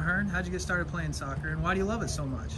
Hearn, how'd you get started playing soccer and why do you love it so much?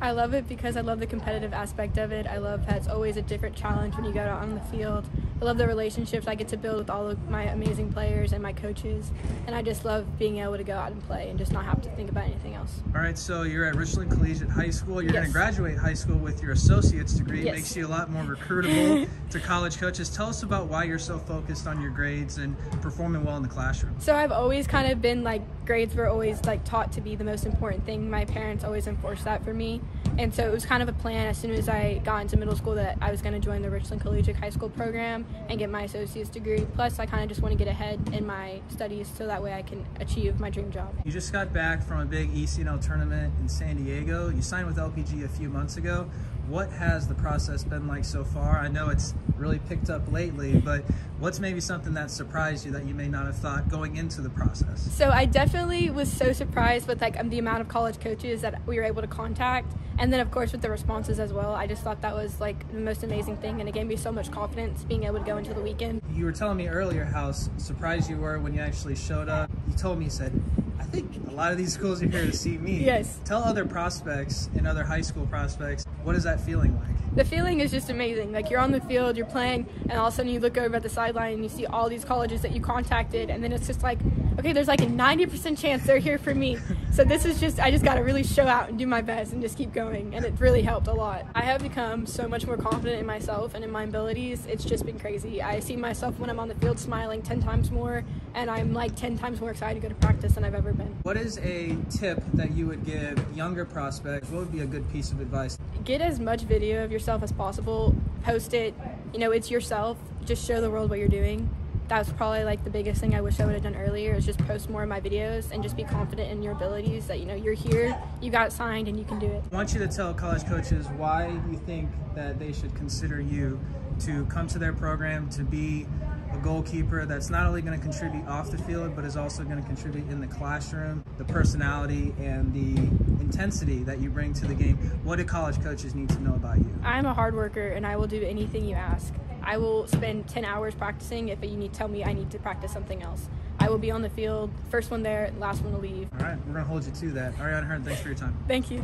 I love it because I love the competitive aspect of it. I love that it's always a different challenge when you go out on the field. I love the relationships I get to build with all of my amazing players and my coaches. And I just love being able to go out and play and just not have to think about anything else. All right, so you're at Richland Collegiate High School. You're yes. going to graduate high school with your associate's degree. Yes. It makes you a lot more recruitable to college coaches. Tell us about why you're so focused on your grades and performing well in the classroom. So I've always kind of been like grades were always like taught to be the most important thing. My parents always enforced that for me. And so it was kind of a plan as soon as I got into middle school that I was going to join the Richland Collegiate High School program and get my associate's degree. Plus, I kind of just want to get ahead in my studies so that way I can achieve my dream job. You just got back from a big ECNL tournament in San Diego. You signed with LPG a few months ago. What has the process been like so far? I know it's really picked up lately, but what's maybe something that surprised you that you may not have thought going into the process? So I definitely was so surprised with like the amount of college coaches that we were able to contact, and then of course with the responses as well. I just thought that was like the most amazing thing, and it gave me so much confidence being able to go into the weekend. You were telling me earlier how surprised you were when you actually showed up. You told me you said I think a lot of these schools are here to see me. Yes. Tell other prospects and other high school prospects, what is that feeling like? The feeling is just amazing. Like you're on the field, you're playing, and all of a sudden you look over at the sideline and you see all these colleges that you contacted, and then it's just like, okay, there's like a 90% chance they're here for me. So this is just, I just got to really show out and do my best and just keep going, and it really helped a lot. I have become so much more confident in myself and in my abilities. It's just been crazy. I see myself when I'm on the field smiling 10 times more, and I'm like 10 times more excited to go to practice than I've ever been. What is a tip that you would give younger prospects? What would be a good piece of advice? Get as much video of yourself as possible. Post it. You know, it's yourself. Just show the world what you're doing. That's probably like the biggest thing I wish I would have done earlier is just post more of my videos and just be confident in your abilities that you know you're here, you got signed and you can do it. I want you to tell college coaches why you think that they should consider you to come to their program to be a goalkeeper that's not only going to contribute off the field, but is also going to contribute in the classroom, the personality and the intensity that you bring to the game. What do college coaches need to know about you? I'm a hard worker and I will do anything you ask. I will spend 10 hours practicing if you need to tell me I need to practice something else. I will be on the field, first one there, last one to leave. All right, we're going to hold you to that. Ariana Hearn, thanks for your time. Thank you.